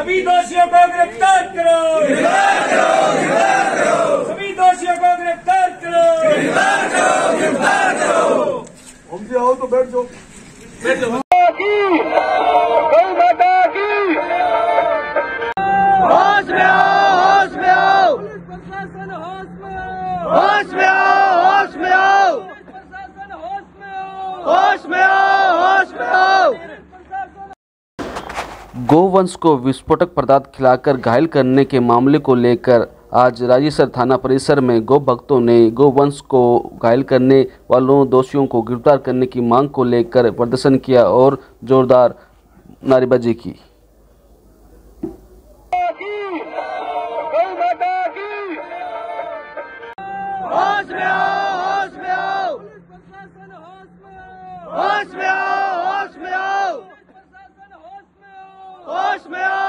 सभी दोषियों को गिरफ्तार करो गिरफ्तार करो गिरफ्तार करो सभी दोषियों को गिरफ्तार करो गिरफ्तार करो गिरफ्तार करो हमसे आओ तो बैठ जाओ बैठ जाओ होश में आओ होश में आओ प्रशासन होश में आओ होश में आओ होश में आओ होश में आओ गोवंश को विस्फोटक पदार्थ खिलाकर घायल करने के मामले को लेकर आज राजेसर थाना परिसर में गौ भक्तों ने गोवंश को घायल करने वालों दोषियों को गिरफ़्तार करने की मांग को लेकर प्रदर्शन किया और जोरदार नारेबाजी की। Basmail!